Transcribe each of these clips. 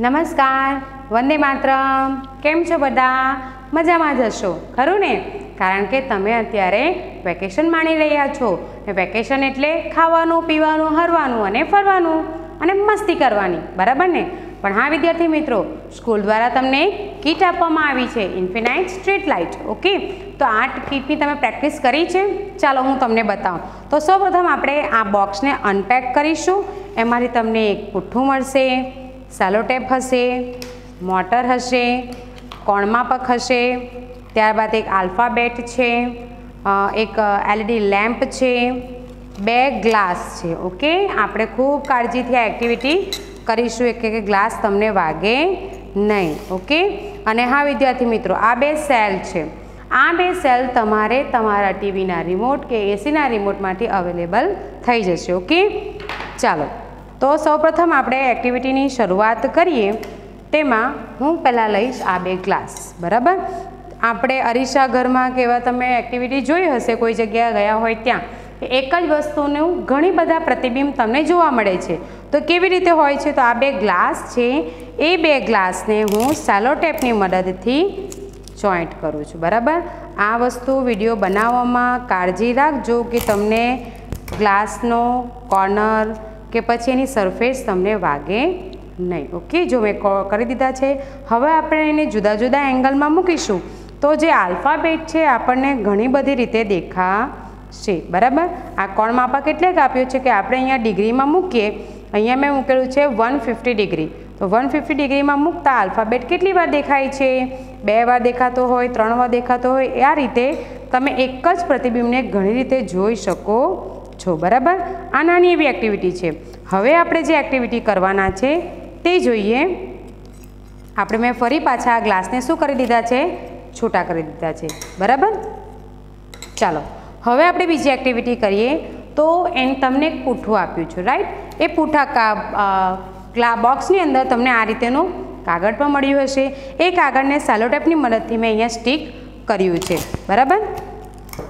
નમસ્કાર, વંદે માતરમ. કેમ છો બધા? મજામાં જ હશો. ખરું ને? કારણ કે તમે અત્યારે વેકેશન માણી રહ્યા છો. ને વેકેશન એટલે ખાવાનું, પીવાનું, હરવાનું અને ફરવાનું. અને મસ્તી કરવાની. બરાબર ને? પણ હા, વિદ્યાર્થી મિત્રો, સ્કૂલ દ્વારા તમને કીટ આપવામાં આવી છે. Infinite street light. ઓકે? તો આ કીટની તમે પ્રેક્ટિસ કરી છે? ચાલો હું તમને બતાવું. તો સૌપ્રથમ આપણે આ બોક્સને અનપેક કરીશું. એમાંથી તમને એક પુઠ્ઠું મળશે. સેલોટેપ હશે, મોટર હશે, કોણમાપક હશે, ત્યારબાદ એક આલ્ફાબેટ છે એક એલઈડી લેમ્પ છે, બે ગ્લાસ છે, ઓકે? આપણે ખૂબ કાળજીથી આ એક્ટિવિટી કરીશું. એક એક ગ્લાસ તમને વાગે નહીં, ઓકે? અને હા, વિદ્યાર્થી મિત્રો, આ બે સેલ છે. આ બે સેલ તમારે તમારા ટીવીના રિમોટ કે એસીના રિમોટમાંથી અવેલેબલ થઈ જશે, ઓકે? ચાલો. તો સૌપ્રથમ આપણે એક્ટિવિટીની શરૂઆત કરીએ. તેમાં હું પહેલાં લઈશ આ બે ગ્લાસ બરાબર? આપણે અરીસા ઘરમાં કે એવા તમે એક્ટિવિટી જોઈ હશે, કોઈ જગ્યાએ ગયા હોય ત્યાં એક જ વસ્તુનું ઘણી બધા પ્રતિબિંબ તમને જોવા મળે છે. તો કેવી રીતે હોય છે? તો આ બે ગ્લાસ છે. એ બે ગ્લાસને હું સેલોટેપની મદદથી જોઈન્ટ કરું છું, બરાબર? આ વસ્તુ વીડિયો બનાવવામાં કાળજી રાખજો કે તમને ગ્લાસનો કોર્નર કે પછી એની સરફેસ તમને વાગે નહીં. ઓકે જો મેં કરી દીધા છે, હવે આપણે એને જુદા જુદા એંગલમાં મૂકીશું. તો જે આલ્ફાબેટ છે, આપણને ઘણી બધી રીતે દેખાશે. બરાબર? આ કોણ માપક એટલે આપ્યું છે કે આપણે અહીંયા ડિગ્રીમાં મૂકીએ. અહીંયા મેં મૂકેલું છે વન ફિફ્ટી ડિગ્રી તો વન ફિફ્ટી ડિગ્રીમાં મૂકતા આલ્ફાબેટ કેટલી વાર દેખાય છે? બે વાર દેખાતો હોય, ત્રણ વાર દેખાતો હોય આ રીતે તમે એક જ પ્રતિબિંબને ઘણી રીતે જોઈ શકો છો, બરાબર? આ નાની એવી એક્ટિવિટી છે. હવે આપણે જે એક્ટિવિટી કરવાના છે તે જોઈએ. આપણે મેં ફરી પાછા ગ્લાસને શું કરી દીધા છે? છૂટા કરી દીધા છે. બરાબર? ચાલો. હવે આપણે બીજી એક્ટિવિટી કરીએ. તો એન તમને એક પૂઠું આપ્યું છે રાઈટ એ પૂઠા કા બોક્સની અંદર તમને આ રીતેનું કાગળ પણ મળ્યું હશે. એ કાગળને સેલોટેપની મદદથી મેં અહીંયા સ્ટીક કર્યું છે. બરાબર?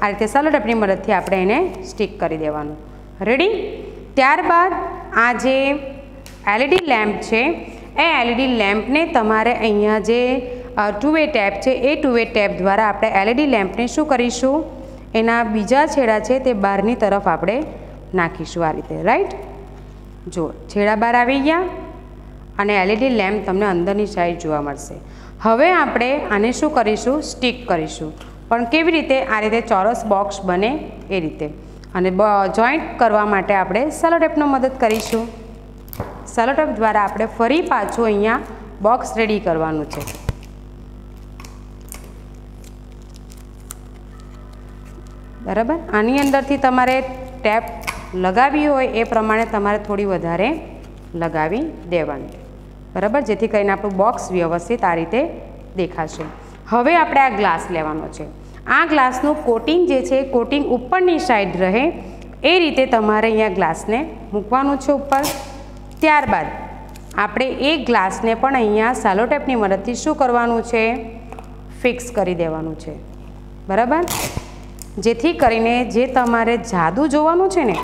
આ રીતે સેલોટેપની મદદથી આપણે એને સ્ટીક કરી દેવાનું. રેડી ત્યારબાદ આ જે એલઈડી લેમ્પ છે, એ એલઈડી લેમ્પને તમારે અહીંયા જે ટુ વે ટેપ છે, એ ટુ વે ટેપ દ્વારા આપણે એલઈડી લેમ્પને શું કરીશું? એના બીજા છેડા છે તે બહારની તરફ આપણે નાખીશું આ રીતે રાઈટ જુઓ, છેડા બહાર આવી ગયા અને એલઈડી લેમ્પ તમને અંદરની સાઈડ જોવા મળશે. હવે આપણે આને શું કરીશું? સ્ટીક કરીશું. પણ કેવી રીતે આ રીતે ચોરસ બોક્સ બને એ રીતે? અને જોઈન્ટ કરવા માટે આપણે સેલોટેપનો મદદ કરીશું. સેલોટેપ દ્વારા આપણે ફરી પાછું અહીંયા બોક્સ રેડી કરવાનું છે. બરાબર? આની અંદરથી તમારે ટેપ લગાવી હોય એ પ્રમાણે તમારે થોડી વધારે લગાવી દેવાની. બરાબર? જેથી કરીને આપણું બોક્સ વ્યવસ્થિત આ રીતે દેખાશે. હવે આપણે આ ગ્લાસ લેવાનો છે. આ ગ્લાસનું કોટિંગ જે છે, કોટિંગ ઉપરની સાઈડ રહે, એ રીતે તમારે અહીંયા ગ્લાસને મૂકવાનું છે ઉપર. ત્યારબાદ આપણે એ ગ્લાસને પણ અહીંયા સાલોટેપની મદદથી શું કરવાનું છે? ફિક્સ કરી દેવાનું છે. બરાબર? જેથી કરીને જે તમારે જાદુ જોવાનું છે ને,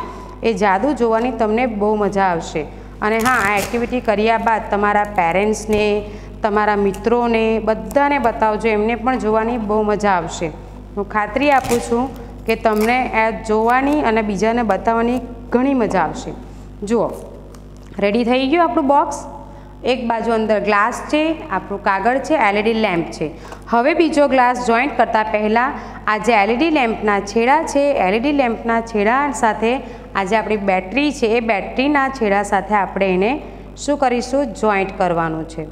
એ જાદુ જોવાની તમને બહુ મજા આવશે. અને હા, આ એક્ટિવિટી કર્યા બાદ તમારા પેરેન્ટ્સને તમારા મિત્રોને બધાને બતાવજો, એમને પણ જોવાની બહુ મજા આવશે. હું ખાતરી આપું છું કે તમને આ જોવાની અને બીજાને બતાવવાની ઘણી મજા આવશે. જુઓ રેડી થઈ ગયું આપણું બોક્સ એક બાજુ અંદર ગ્લાસ છે, આપણું કાગળ છે એલઈડી લેમ્પ છે. હવે બીજો ગ્લાસ જોઈન્ટ કરતાં પહેલાં આ જે એલઈડી લેમ્પના છેડા છે એલઈડી લેમ્પના છેડા સાથે આ જે આપણી બેટરી છે, એ બેટરીના છેડા સાથે આપણે એને શું કરીશું? જોઈન્ટ કરવાનું છે.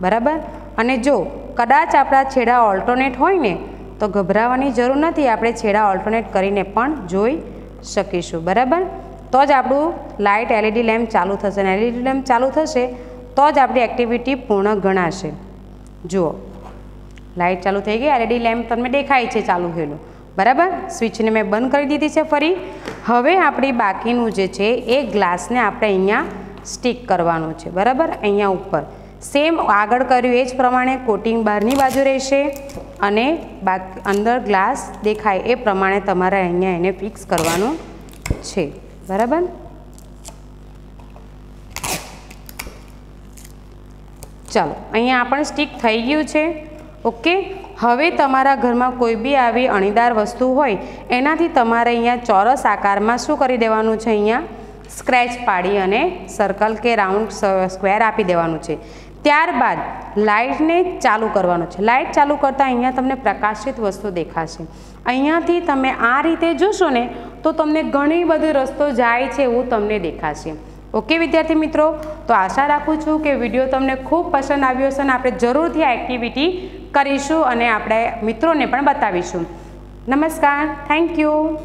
બરાબર? અને જો કદાચ આપણા છેડા ઓલ્ટરનેટ હોય ને તો ગભરાવાની જરૂર નથી, આપણે છેડા ઓલ્ટરનેટ કરીને પણ જોઈ શકીશું, બરાબર? તો જ આપણું લાઇટ એલઈડી લેમ્પ ચાલુ થશે અને એલઈડી લેમ્પ ચાલુ થશે તો જ આપણી એક્ટિવિટી પૂર્ણ ગણાશે. જુઓ લાઇટ ચાલુ થઈ ગઈ એલઈડી લેમ્પ તમને દેખાય છે ચાલુ થયેલું, બરાબર? સ્વિચને મેં બંધ કરી દીધી છે ફરી. હવે આપણી બાકીનું જે છે એ ગ્લાસને આપણે અહીંયા સ્ટીક કરવાનું છે, બરાબર? અહીંયા ઉપર. સેમ આગળ કર્યું એ જ પ્રમાણે કોટિંગ બહારની બાજુ રહેશે અને બાકી, અંદર ગ્લાસ દેખાય એ પ્રમાણે તમારે અહીંયા એને ફિક્સ કરવાનું છે. બરાબર? ચાલો, અહીંયા પણ સ્ટીક થઈ ગયું છે. ઓકે હવે તમારા ઘરમાં કોઈ બી આવી અણીદાર વસ્તુ હોય, એનાથી તમારે અહીંયા ચોરસ આકારમાં શું કરી દેવાનું છે અહીંયા? સ્ક્રેચ પાડી અને સર્કલ કે રાઉન્ડ સ્ક્વેર આપી દેવાનું છે. ત્યારબાદ લાઇટને ચાલુ કરવાનું છે. લાઇટ ચાલુ કરતાં અહીંયા તમને પ્રકાશિત વસ્તુ દેખાશે. અહીંયાથી તમે આ રીતે જોશો ને, તો તમને ઘણી બધી રસ્તો જાય છે એવું તમને દેખાશે. ઓકે, વિદ્યાર્થી મિત્રો? તો આશા રાખું છું કે વીડિયો તમને ખૂબ પસંદ આવ્યો હશે અને આપણે જરૂરથી આ એક્ટિવિટી કરીશું અને આપણે મિત્રોને પણ બતાવીશું. નમસ્કાર, થેન્ક યુ.